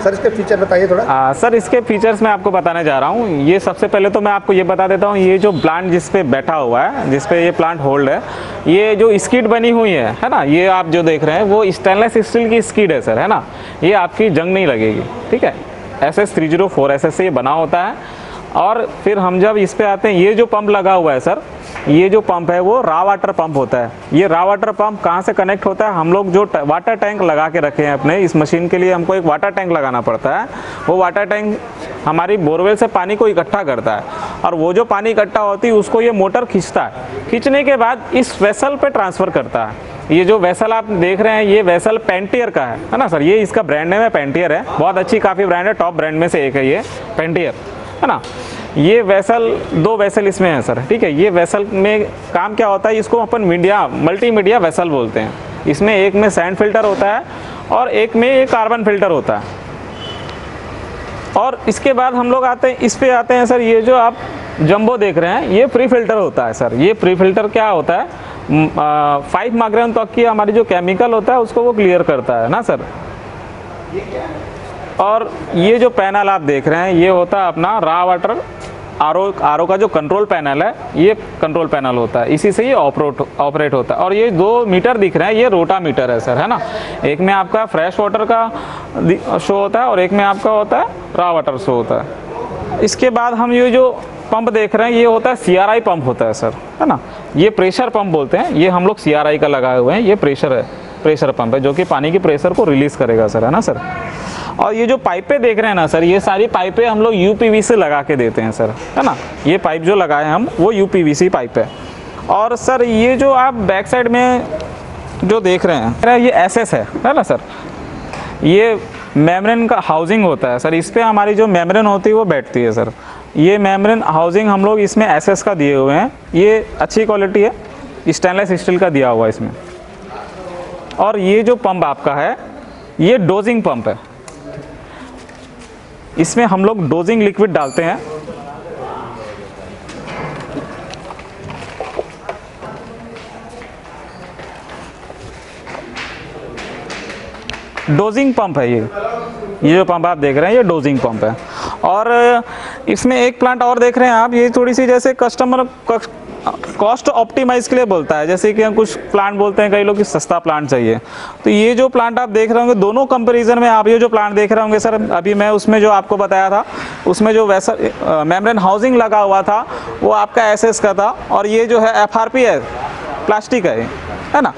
Sir इसके feature बताइए थोड़ा। आ, सर इसके फीचर्स मैं आपको बताने जा रहा हूँ। ये सबसे पहले तो मैं आपको ये बता देता हूँ ये जो प्लांट जिस पे बैठा हुआ है जिस पे ये प्लांट होल्ड है ये जो स्कीड बनी हुई है है ना? ये आप जो देख रहे हैं वो स्टेनलेस स्टील की स्कीड है सर है ना? ये आपकी जंग नहीं लगेगी ठीक है? S S three zero four S S से ये बना होता है। और फिर हम जब इस पे आते हैं ये जो पंप लगा हुआ है सर ये जो पंप है वो रा वाटर पंप होता है। ये रा वाटर पंप कहाँ से कनेक्ट होता है? हम लोग जो वाटर टैंक लगा के रखे हैं अपने, इस मशीन के लिए हमको एक वाटर टैंक लगाना पड़ता है। वो वाटर टैंक हमारी बोरवेल से पानी को इकट्ठा करता है और वो जो पानी इकट्ठा होती है, उसको ये मोटर खींचता है। खींचने के बाद इस वेसल पे ट्रांसफ़र करता है। ये जो वेसल आप देख रहे हैं, ये वेसल पेंटियर का है है ना सर ये इसका ब्रांड नेम है पेंटियर है। बहुत अच्छी, काफ़ी ब्रांड है टॉप ब्रांड में से एक है ये पेंटियर है ना? ये वैसल, दो वैसल इसमें है, सर। ठीक है, ये वैसल में काम क्या होता है? इसको अपन मीडिया मल्टी मीडिया वेसल बोलते हैं। इसमें एक में सैंड फ़िल्टर होता है और एक में ये कार्बन फ़िल्टर होता है। और इसके बाद हम लोग आते हैं, इस पे आते हैं, सर, ये जो आप जंबो देख रहे हैं, ये प्री फ़िल्टर होता है, सर। ये प्री फ़िल्टर क्या होता है? फाइव माइक्रोन तक की हमारी जो केमिकल होता है, उसको वो क्लियर करता है, ना, सर? और ये जो पैनल आप देख रहे हैं, ये होता है अपना रा वाटर आर ओ का जो कंट्रोल पैनल है, ये कंट्रोल पैनल होता है। इसी से ये ऑपरेट ऑपरेट होता है। और ये दो मीटर दिख रहे हैं, ये रोटा मीटर है सर, है ना? एक में आपका फ्रेश वाटर का शो होता है और एक में आपका होता है रा वाटर शो होता है। इसके बाद हम ये जो पंप देख रहे हैं, ये होता है सी पंप होता है सर, है ना? ये प्रेशर पंप बोलते हैं। ये हम लोग सीआरआई का लगाए हुए हैं। ये प्रेशर है प्रेशर पंप है, जो कि पानी की प्रेशर को रिलीज़ करेगा सर, है ना सर? और ये जो पाइपें देख रहे हैं ना, सर, ये सारी पाइपें हम लोग यू से लगा के देते हैं, सर, है ना? ये पाइप जो लगाए हम, वो यूपीवीसी पाइप है। और, सर, ये जो आप बैक साइड में जो देख रहे हैं ये एस है है ना, सर? ये मेम्ब्रेन का हाउसिंग होता है, सर, इस पर हमारी जो मेम्ब्रेन होती है, वो बैठती है, सर। ये मेम्ब्रेन हाउसिंग हम लोग इसमें एस का दिए हुए हैं। ये अच्छी क्वालिटी है, स्टेनलेस स्टील का दिया हुआ है इसमें। और ये जो पंप आपका है, ये डोजिंग पंप है। इसमें हम लोग डोजिंग लिक्विड डालते हैं। डोजिंग पंप है ये। ये जो पंप आप देख रहे हैं, ये डोजिंग पंप है। और इसमें एक प्लांट और देख रहे हैं आप, ये थोड़ी सी जैसे कस्टमर कॉस्ट ऑप्टिमाइज के लिए बोलता है। जैसे कि हम कुछ प्लांट बोलते हैं, कई लोग कि सस्ता प्लांट चाहिए। तो ये जो प्लांट आप देख रहे होंगे, दोनों कंपेरिजन में आप ये जो प्लांट देख रहे होंगे, सर, अभी मैं उसमें जो आपको बताया था, उसमें जो वैसा मेम्ब्रेन हाउसिंग लगा हुआ था, वो आपका एस का था और ये जो है एफआरपी है प्लास्टिक है है ना?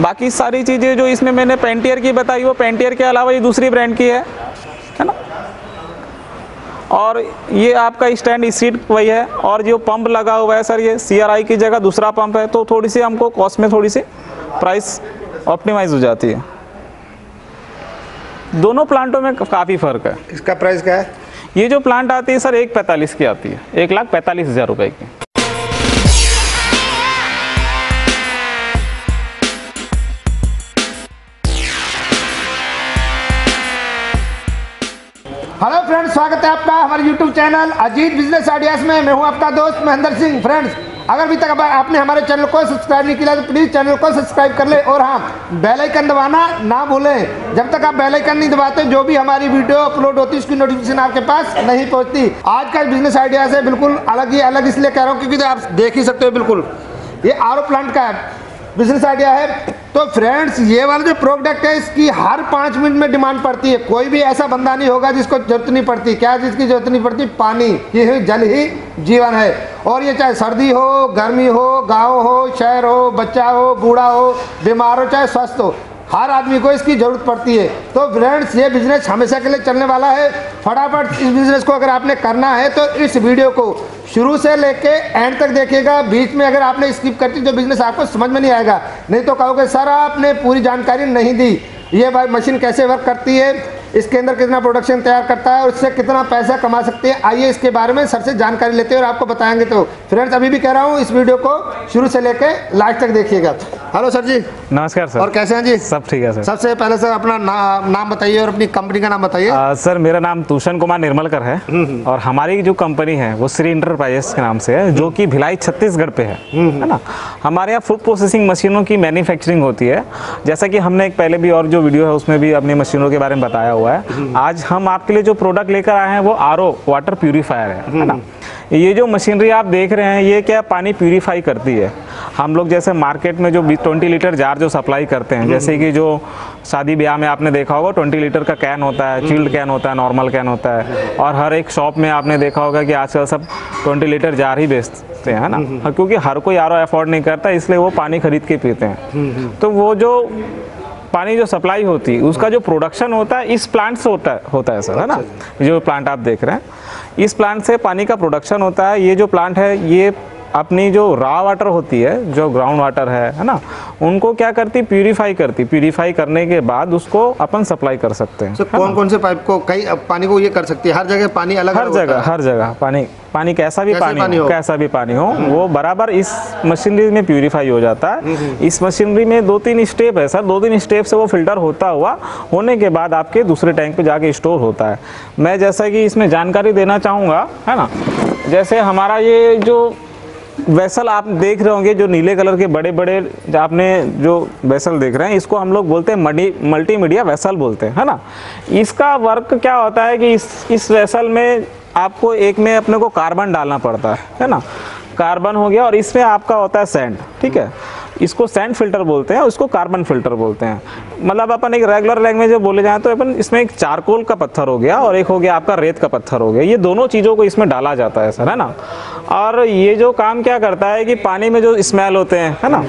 बाकी सारी चीज़ें जो इसमें मैंने पेंटियर की बताई, वो पेंटियर के अलावा ये दूसरी ब्रांड की है है ना? और ये आपका स्टैंड इस सीट वही है। और जो पंप लगा हुआ है सर ये सीआरआई की जगह दूसरा पंप है तो थोड़ी सी हमको कॉस्ट में थोड़ी सी प्राइस ऑप्टिमाइज हो जाती है। दोनों प्लांटों में काफ़ी फ़र्क है। इसका प्राइस क्या है? ये जो प्लांट आती है सर एक पैंतालीस की आती है एक लाख पैंतालीस हज़ार रुपये की। हेलो फ्रेंड्स स्वागत है आपका हमारे YouTube channel Ajit business ideas में। मैं हूँ आपका दोस्त महेंद्र सिंह। फ्रेंड्स अगर अभी तक आपने हमारे चैनल को सब्सक्राइब नहीं किया तो प्लीज़ चैनल को सब्सक्राइब कर ले और हाँ बेल आइकन दबाना ना भूलें। जब तक आप बेल आइकन नहीं दबाते, जो भी हमारी वीडियो अपलोड होती है, उसकी नोटिफिकेशन आपके पास नहीं पहुँचती। आज का बिज़नेस आइडियाज़ है, बिल्कुल अलग ही, अलग इसलिए कह रहा हूँ, क्योंकि तो आप देख ही सकते हो बिल्कुल। ये आर प्लांट का बिज़नेस आइडिया है। तो फ्रेंड्स ये वाला जो प्रोडक्ट है, इसकी हर पाँच मिनट में डिमांड पड़ती है। कोई भी ऐसा बंदा नहीं होगा जिसको ज़रूरत नहीं पड़ती। क्या जिसकी ज़रूरत नहीं पड़ती? पानी। ये जल ही जीवन है। और ये चाहे सर्दी हो, गर्मी हो, गाँव हो, शहर हो, बच्चा हो, बूढ़ा हो, बीमार हो, चाहे स्वस्थ हो हर आदमी को इसकी ज़रूरत पड़ती है। तो फ्रेंड्स ये बिज़नेस हमेशा के लिए चलने वाला है। फटाफट इस बिज़नेस को अगर आपने करना है तो इस वीडियो को शुरू से लेके एंड तक देखिएगा। बीच में अगर आपने स्किप करती तो बिज़नेस आपको समझ में नहीं आएगा। नहीं तो कहोगे, सर, आपने पूरी जानकारी नहीं दी। ये भाई मशीन कैसे वर्क करती है? इसके अंदर कितना प्रोडक्शन तैयार करता है और इससे कितना पैसा कमा सकते हैं? आइए इसके बारे में सबसे जानकारी लेते हैं और आपको बताएँगे तो। फ्रेंड्स अभी भी कह रहा हूँ, इस वीडियो को शुरू से लेकर लास्ट तक देखिएगा। Hello sir ji. नमस्कार सर। और कैसे हैं जी? सब ठीक है सर। सबसे पहले सर अपना ना, नाम बताइए और अपनी कंपनी का नाम बताइए। सर मेरा नाम तूषण कुमार निर्मलकर है और हमारी जो कंपनी है वो श्री इंटरप्राइजेस के नाम से है जो कि भिलाई छत्तीसगढ़ पे है है ना? हमारे यहाँ फ़ूड प्रोसेसिंग मशीनों की मैन्युफैक्चरिंग होती है। जैसा कि हमने एक पहले भी और जो वीडियो है उसमें भी अपनी मशीनों के बारे में बताया हुआ है। आज हम आपके लिए जो प्रोडक्ट लेकर आए हैं वो आरओ वाटर प्यूरीफायर है है ना? ये जो मशीनरी आप देख रहे हैं ये क्या पानी प्यूरीफाई करती है? हम लोग जैसे मार्केट में जो ट्वेंटी लीटर जार जो सप्लाई करते हैं जैसे कि जो शादी ब्याह में आपने देखा होगा ट्वेंटी लीटर का कैन होता है चिल्ड कैन होता है नॉर्मल कैन होता है। और हर एक शॉप में आपने देखा होगा कि आजकल सब ट्वेंटी लीटर जार ही बेचते हैं ना? हाँ, क्योंकि हर कोई आर अफोर्ड नहीं करता इसलिए वो पानी खरीद के पीते हैं। तो वो जो पानी जो सप्लाई होती है उसका जो प्रोडक्शन होता है इस प्लांट से होता है होता है सर है ना? जो प्लांट आप देख रहे हैं इस प्लांट से पानी का प्रोडक्शन होता है ये जो प्लांट है ये अपनी जो रॉ वाटर होती है जो ग्राउंड वाटर है है ना उनको क्या करती? प्यूरीफाई करती। प्यूरीफाई करने के बाद उसको अपन सप्लाई कर सकते हैं सर कौन कौन से पाइप को कई पानी को ये कर सकती है। हर जगह पानी अलग हर जगह हर जगह। पानी पानी कैसा भी पानी, पानी हो, हो। कैसा भी पानी हो वो बराबर इस मशीनरी में प्यूरीफाई हो जाता है। इस मशीनरी में दो तीन स्टेप है सर दो तीन स्टेप से वो फ़िल्टर होता हुआ होने के बाद आपके दूसरे टैंक पे जाके स्टोर होता है। मैं जैसा कि इसमें जानकारी देना चाहूँगा है ना? जैसे हमारा ये जो वेसल आप देख रहे होंगे जो नीले कलर के बड़े बड़े आपने जो वैसल देख रहे हैं, इसको हम लोग बोलते हैं मल्टी मल्टीमीडिया वेसल बोलते हैं, है ना? इसका वर्क क्या होता है कि इस इस वेसल में आपको एक में अपने को कार्बन डालना पड़ता है है ना? कार्बन हो गया और इसमें आपका होता है सेंड ठीक है? इसको सैंड फ़िल्टर बोलते हैं इसको कार्बन फ़िल्टर बोलते हैं। मतलब अपन एक रेगुलर लैंग्वेज में बोले जाए तो अपन इसमें एक चारकोल का पत्थर हो गया और एक हो गया आपका रेत का पत्थर हो गया। ये दोनों चीज़ों को इसमें डाला जाता है, सर, है ना? और ये जो काम क्या करता है कि पानी में जो स्मेल होते हैं, है ना?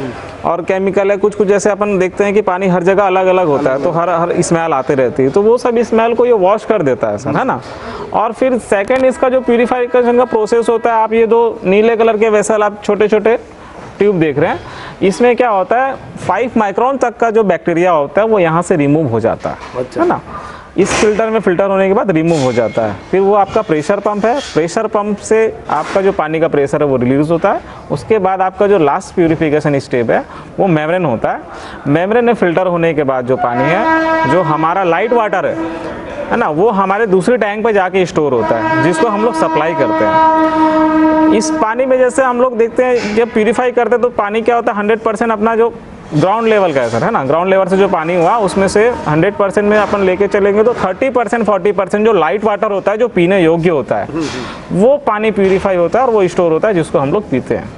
और केमिकल है कुछ कुछ जैसे अपन देखते हैं कि पानी हर जगह अलग अलग होता है तो हर हर स्मेल आते रहती है। तो वो सब स्मेल को ये वॉश कर देता है, सर, है ना? और फिर सेकंड इसका जो प्यूरिफिकेशन का प्रोसेस होता है, आप ये दो नीले कलर के वेसल आप छोटे छोटे ट्यूब देख रहे हैं। इसमें क्या होता है फाइव माइक्रोन तक का जो बैक्टीरिया होता है वो यहाँ से रिमूव हो जाता है। अच्छा। है ना? इस फ़िल्टर में फ़िल्टर होने के बाद रिमूव हो जाता है। फिर वो आपका प्रेशर पंप है। प्रेशर पंप से आपका जो पानी का प्रेशर है वो रिलीज़ होता है। उसके बाद आपका जो लास्ट प्यूरिफिकेशन स्टेप है वो मेमरेन होता है। मेमरेन में फ़िल्टर होने के बाद जो पानी है जो हमारा लाइट वाटर है है ना, वो हमारे दूसरे टैंक पे जाके स्टोर होता है, जिसको हम लोग सप्लाई करते हैं। इस पानी में जैसे हम लोग देखते हैं, जब प्यूरिफाई करते हैं तो पानी क्या होता है हंड्रेड परसेंट अपना जो ग्राउंड लेवल का है सर है ना? ग्राउंड लेवल से जो पानी हुआ, उसमें से 100 परसेंट में अपन लेके चलेंगे तो 30 परसेंट फोर्टी परसेंट जो लाइट वाटर होता है, जो पीने योग्य होता है, वो पानी प्यूरिफाई होता है और वो स्टोर होता है, जिसको हम लोग पीते हैं।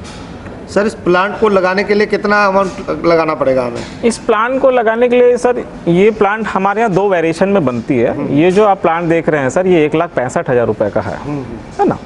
सर इस प्लांट को लगाने के लिए कितना अमाउंट लगाना पड़ेगा हमें? इस प्लांट को लगाने के लिए सर ये प्लांट हमारे यहाँ दो वेरिएशन में बनती है। ये जो आप प्लांट देख रहे हैं सर ये एक लाख पैंसठ हज़ार रुपये का है। है ना?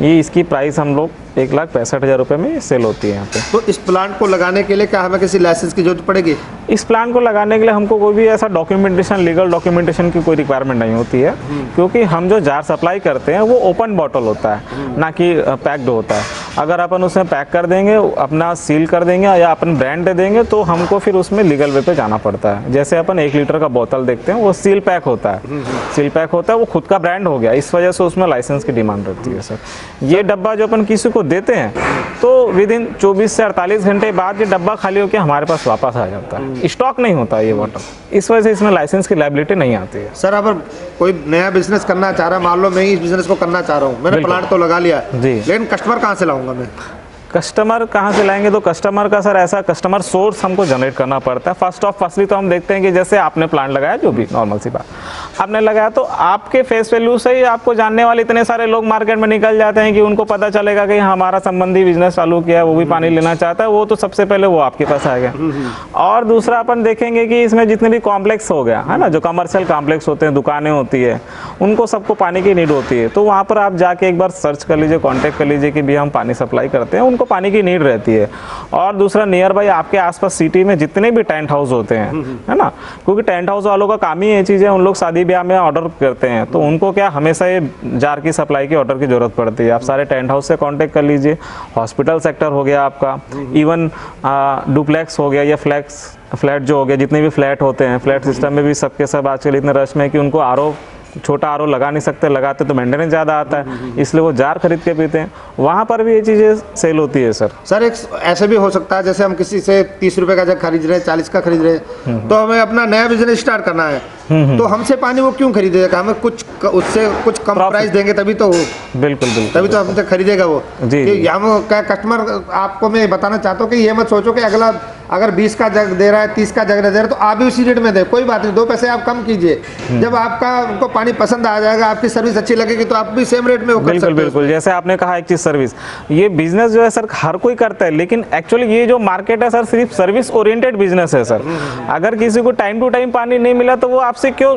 ये इसकी प्राइस हम लोग एक लाख पैंसठ हज़ार रुपये में सेल होती है यहाँ पे। तो इस प्लांट को लगाने के लिए क्या हमें किसी लाइसेंस की ज़रूरत पड़ेगी? इस प्लांट को लगाने के लिए हमको कोई भी ऐसा डॉक्यूमेंटेशन लीगल डॉक्यूमेंटेशन की कोई रिक्वायरमेंट नहीं होती है क्योंकि हम जो जार सप्लाई करते हैं वो ओपन बॉटल होता है ना कि पैक्ड होता है। अगर अपन उसमें पैक कर देंगे अपना सील कर देंगे या अपन ब्रांड दे देंगे तो हमको फिर उसमें लीगल वे पे जाना पड़ता है। जैसे अपन एक लीटर का बोतल देखते हैं वो सील पैक होता है। सील पैक होता है वो खुद का ब्रांड हो गया। इस वजह से उसमें लाइसेंस की डिमांड रहती है सर ये डब्बा जो अपन किसी को देते हैं तो विद इन चौबीस से अड़तालीस घंटे बाद ये डब्बा खाली होकर हमारे पास वापस आ जाता है। स्टॉक नहीं होता ये वाटर इस वजह से इसमें लाइसेंस की लाइबिलिटी नहीं आती है। सर अगर कोई नया बिज़नेस करना चाह रहा है मान लो मैं इस बिज़नेस को करना चाह रहा हूँ मैंने प्लांट तो लगा लिया जी। लेकिन कस्टमर कहाँ से लाऊँगा मैं? कस्टमर कहाँ से लाएँगे? तो कस्टमर का सर ऐसा कस्टमर सोर्स हमको जनरेट करना पड़ता है। फ़र्स्ट ऑफ़ फर्स्टली तो हम देखते हैं कि जैसे आपने प्लांट लगाया जो भी नॉर्मल सी बात। आपने लगाया तो आपके फेस वैल्यू से ही आपको जानने वाले इतने सारे लोग मार्केट में निकल जाते हैं कि उनको पता चलेगा कि हमारा संबंधी बिज़नेस चालू किया है वो भी पानी लेना चाहता है वो तो सबसे पहले वो आपके पास आएगा और दूसरा अपन देखेंगे कि इसमें जितने भी कॉम्प्लेक्स हो गया है ना जो कमर्शियल कॉम्प्लेक्स होते हैं दुकानें होती है उनको सबको पानी की नीड होती है। तो वहाँ पर आप जाके एक बार सर्च कर लीजिए कांटेक्ट कर लीजिए कि भी हम पानी सप्लाई करते हैं उनको पानी की नीड रहती है। और दूसरा नियर बाई आपके आसपास सिटी में जितने भी टेंट हाउस होते हैं, है ना? क्योंकि टेंट हाउस वालों का काम ही ये चीज़ है, उन लोग शादी ब्याह में ऑर्डर करते हैं। तो उनको क्या हमेशा ये जार की सप्लाई की ऑर्डर की ज़रूरत पड़ती है। आप सारे टेंट हाउस से कॉन्टेक्ट कर लीजिए। हॉस्पिटल सेक्टर हो गया आपका। इवन डुप्लेक्स हो गया या फ्लैक्स फ्लैट जो हो गया, जितने भी फ्लैट होते हैं फ्लैट सिस्टम में भी सबके सब आजकल इतने रश में है कि उनको आर छोटा आर लगा नहीं सकते लगाते तो मेंटेनेंस ज़्यादा आता है इसलिए वो जार खरीद के पीते हैं। वहाँ पर भी ये चीज़ें सेल होती है सर। सर एक ऐसे भी हो सकता है जैसे हम किसी से तीस रुपए का जग खरीद रहे हैं चालीस का खरीद रहे हैं तो हमें अपना नया बिज़नेस स्टार्ट करना है। तो हमसे पानी वो क्यों खरीदेगा हमें कुछ उससे कुछ कम प्राइस देंगे तभी तो बिल्कुल बिल्कुल। तभी तो हमसे खरीदेगा वो। जी। हम क्या कस्टमर आपको मैं बताना चाहता हूँ कि ये मत सोचो कि अगला अगर 20 का जग दे रहा है 30 का जग दे रहा है तो आप भी उसी रेट में दे कोई बात नहीं दो पैसे आप कम कीजिए। हम्म। जब आपका उनको पानी पसंद आ जाएगा आपकी सर्विस अच्छी लगेगी तो आप भी सेम रेट में वो कर बिल्कुल बिल्कुल जैसे आपने कहा एक चीज़ सर्विस ये बिज़नेस जो है सर हर कोई करता है लेकिन एक्चुअली ये जो मार्केट है सर सिर्फ़ सर्विस ओरिएंटेड बिज़नेस है सर। अगर किसी को टाइम टू टाइम पानी नहीं मिला तो वो आपसे क्यों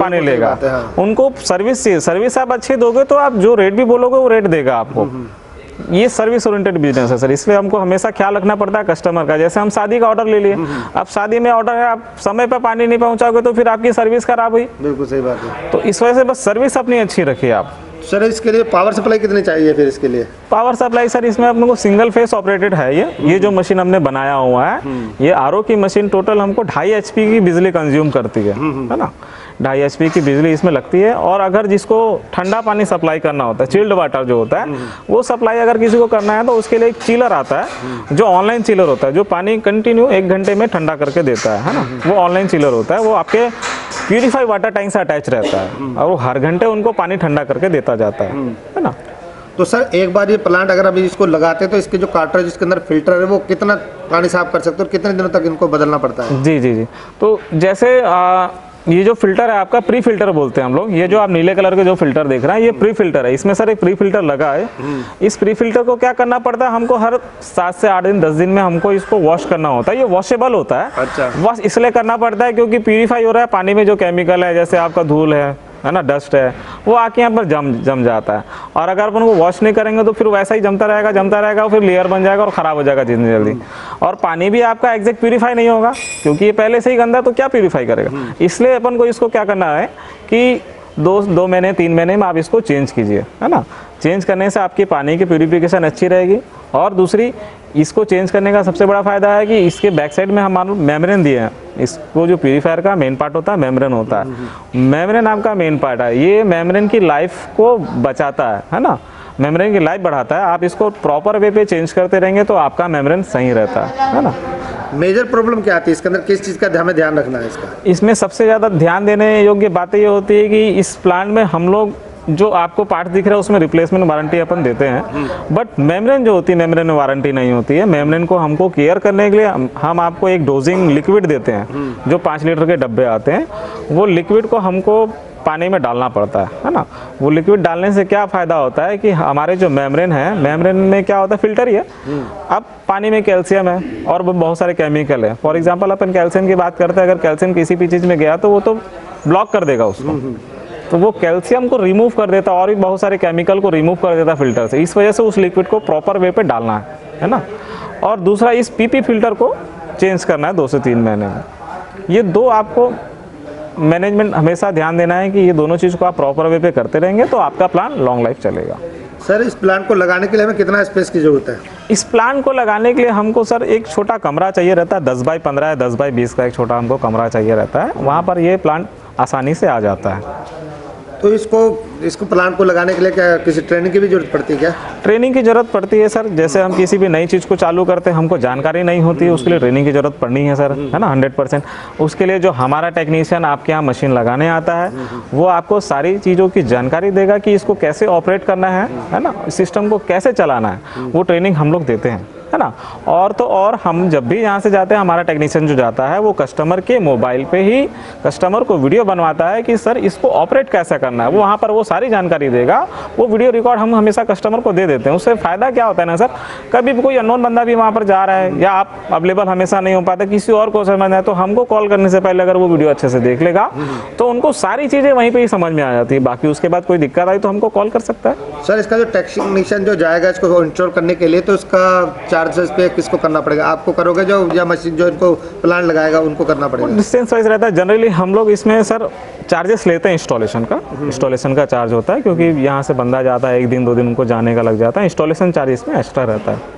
पानी लेगा? है। उनको सर्विस चाहिए। सर्विस आप अच्छी दोगे तो आप जो रेट भी बोलोगे वो रेट देगा आपको। ये सर्विस ओरिएंटेड बिज़नेस है सर इसलिए हमको हमेशा ख्याल रखना पड़ता है कस्टमर का। जैसे हम शादी का ऑर्डर ले लिए। अब शादी में ऑर्डर है आप समय पर पानी नहीं पहुंचाओगे तो फिर आपकी सर्विस खराब हुई। बिल्कुल सही बात है। तो इस वजह से बस सर्विस अपनी अच्छी रखिए आप। सर इसके लिए पावर सप्लाई कितनी चाहिए फिर इसके लिए? पावर सप्लाई सर इसमें अपने को सिंगल फेस ऑपरेटेड है ये। ये जो मशीन हमने बनाया हुआ है ये आर की मशीन टोटल हमको ढाई एच की बिजली कंज्यूम करती है है ना? ढाई एच की बिजली इसमें लगती है और अगर जिसको ठंडा पानी सप्लाई करना होता है चिल्ड वाटर जो होता है वो सप्लाई अगर किसी को करना है तो उसके लिए एक चिलर आता है जो ऑनलाइन चिलर होता है जो पानी कंटिन्यू एक घंटे में ठंडा करके देता है है ना? वो ऑनलाइन चिलर होता है वो आपके प्यूरीफाई वाटर टैंक से अटैच रहता है और वो हर घंटे उनको पानी ठंडा करके देता जाता है है ना? तो सर एक बार ये प्लांट अगर अभी इसको लगाते हैं तो इसके जो कार्टर इसके अंदर फ़िल्टर है वो कितना पानी साफ़ कर सकते हो और कितने दिनों तक इनको बदलना पड़ता है? जी जी जी। तो जैसे आ, ये जो फ़िल्टर है आपका प्री फ़िल्टर बोलते हैं हम लोग। ये जो आप नीले कलर के जो फ़िल्टर देख रहे हैं ये प्री फ़िल्टर है। इसमें सर एक प्री फ़िल्टर लगा है। इस प्री फ़िल्टर को क्या करना पड़ता है? हमको हर सात से आठ दिन दस दिन में हमको इसको वॉश करना होता है। ये वॉशेबल होता है। अच्छा। वॉश इसलिए करना पड़ता है क्योंकि प्यूरिफाई हो रहा है। पानी में जो केमिकल है जैसे आपका धूल है है ना डस्ट है वो आके यहाँ पर जम जम जाता है। और अगर अपन को वॉश नहीं करेंगे तो फिर वैसा ही जमता रहेगा जमता रहेगा फिर लेयर बन जाएगा और ख़राब हो जाएगा जितनी जल्दी। और पानी भी आपका एग्जैक्ट प्योरीफाई नहीं होगा क्योंकि ये पहले से ही गंदा है, तो क्या प्योरीफाई करेगा? इसलिए अपन को इसको क्या करना है कि दो दो महीने तीन महीने में आप इसको चेंज कीजिए है ना? चेंज करने से आपकी पानी की प्यूरिफिकेशन अच्छी रहेगी और दूसरी इसको चेंज करने का सबसे बड़ा फ़ायदा है कि इसके बैक साइड में हमारे मेम्ब्रेन दिए हैं। इसको जो प्यूरीफायर का मेन पार्ट होता है मेम्ब्रेन होता है। मेम्ब्रेन आपका मेन पार्ट है। ये मेम्ब्रेन की लाइफ को बचाता है है ना? मेम्ब्रेन की लाइफ बढ़ाता है। आप इसको प्रॉपर वे पे चेंज करते रहेंगे तो आपका मेम्ब्रेन सही रहता है है ना? मेजर प्रॉब्लम क्या आती है? इसके अंदर किस चीज़ का हमें ध्यान रखना है इसका? इसमें सबसे ज़्यादा ध्यान देने योग्य बातें ये होती है कि इस प्लांट में हम लोग जो आपको पार्ट दिख रहा है, उसमें रिप्लेसमेंट वारंटी अपन देते हैं। बट मेम्ब्रेन जो होती है मेम्ब्रेन में वारंटी नहीं होती है। मेम्ब्रेन को हमको केयर करने के लिए हम- आपको एक डोजिंग लिक्विड देते हैं, जो पाँच लीटर के डब्बे आते हैं। वो लिक्विड को हमको पानी में डालना पड़ता है है ना? वो लिक्विड डालने से क्या फ़ायदा होता है कि हमारे जो मेम्ब्रेन है मेम्ब्रेन में क्या होता है? फ़िल्टर ही है। अब पानी में कैल्शियम है और बहुत सारे केमिकल है। फॉर एग्जांपल अपन कैल्शियम की बात करते हैं। अगर कैल्शियम किसी भी चीज़ में गया तो वो तो ब्लॉक कर देगा उसको। तो वो कैल्शियम को रिमूव कर देता है और भी बहुत सारे केमिकल को रिमूव कर देता है फ़िल्टर से। इस वजह से उस लिक्विड को प्रॉपर वे पे डालना है है ना? और दूसरा इस पीपी फ़िल्टर को चेंज करना है दो से तीन महीने में। ये दो आपको मैनेजमेंट हमेशा ध्यान देना है कि ये दोनों चीज़ को आप प्रॉपर वे पे करते रहेंगे तो आपका प्लान लॉन्ग लाइफ चलेगा। सर इस प्लांट को लगाने के लिए हमें कितना स्पेस की ज़रूरत है? इस प्लान को लगाने के लिए हमको सर एक छोटा कमरा चाहिए रहता है दस बाई पंद्रह या दस बाई बीस का एक छोटा हमको कमरा चाहिए रहता है। वहाँ पर ये प्लांट आसानी से आ जाता है। तो इसको इसको प्लांट को लगाने के लिए क्या किसी ट्रेनिंग की भी ज़रूरत पड़ती है क्या? ट्रेनिंग की ज़रूरत पड़ती है सर जैसे हम किसी भी नई चीज़ को चालू करते हैं, हमको जानकारी नहीं होती है उसके लिए ट्रेनिंग की ज़रूरत पड़नी है सर है ना? हंड्रेड परसेंट उसके लिए जो हमारा टेक्नीशियन आपके यहाँ मशीन लगाने आता है, वो आपको सारी चीज़ों की जानकारी देगा कि इसको कैसे ऑपरेट करना है है ना? सिस्टम को कैसे चलाना है, वो ट्रेनिंग हम लोग देते हैं। है ना? और तो और हम जब भी यहाँ से जाते हैं, हमारा टेक्नीशियन जो जाता है, वो कस्टमर के मोबाइल पे ही कस्टमर को वीडियो बनवाता है कि, सर, इसको ऑपरेट कैसे करना है? वो वहाँ पर वो सारी जानकारी देगा। वो वीडियो रिकॉर्ड हम हमेशा कस्टमर को दे देते हैं। उससे फ़ायदा क्या होता है ना, सर? कभी भी कोई अननोन बंदा भी वहाँ पर जा रहा है या आप अवेलेबल हमेशा नहीं हो पाते, किसी और को समझना है तो हमको कॉल करने से पहले अगर वो वीडियो अच्छे से देख लेगा तो उनको सारी चीज़ें वहीं पर ही समझ में आ जाती है। बाकी उसके बाद कोई दिक्कत आई तो हमको कॉल कर सकता है। सर, इसका जो टेक्नीशियन जो जाएगा, इसको इंस्टॉल करने के लिए तो इसका चार्जेस पे किसको करना पड़ेगा? आपको करोगे जो या मशीन जो इनको प्लान लगाएगा उनको करना पड़ेगा? डिस्टेंस वाइज रहता है। जनरली हम लोग इसमें सर चार्जेस लेते हैं इंस्टॉलेशन का। इंस्टॉलेशन का चार्ज होता है क्योंकि यहाँ से बंदा जाता है एक दिन दो दिन उनको जाने का लग जाता है। इंस्टॉलेशन चार्ज इसमें एक्स्ट्रा रहता है।